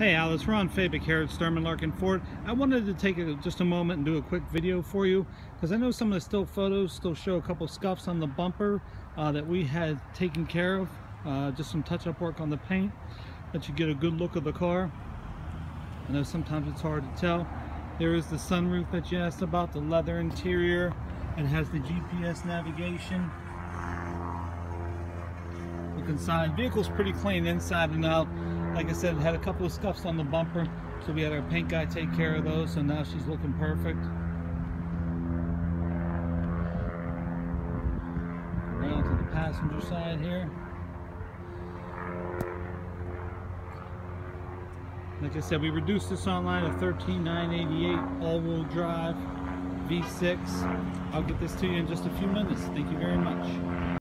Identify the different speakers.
Speaker 1: Hey Alice, Ron Fabic here at Sturman Larkin Ford. I wanted to take a, just a moment and do a quick video for you because I know some of the still photos still show a couple scuffs on the bumper uh, that we had taken care of. Uh, just some touch-up work on the paint. Let you get a good look of the car. I know sometimes it's hard to tell. There is the sunroof that you asked about, the leather interior. It has the GPS navigation. Look inside. Vehicle's pretty clean inside and out. Like I said, it had a couple of scuffs on the bumper, so we had our paint guy take care of those, so now she's looking perfect. Around to the passenger side here. Like I said, we reduced this online to 13988 all-wheel drive V6. I'll get this to you in just a few minutes. Thank you very much.